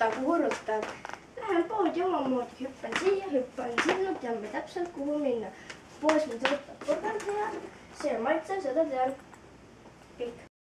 rutan, kuhu rutan. Lähen poodi omamoodi, hüppan siia, hüppan sinna, tean täpselt, kuhu minna. poes mind ootab porgand hea, see on maitsev, seda tean. kõik.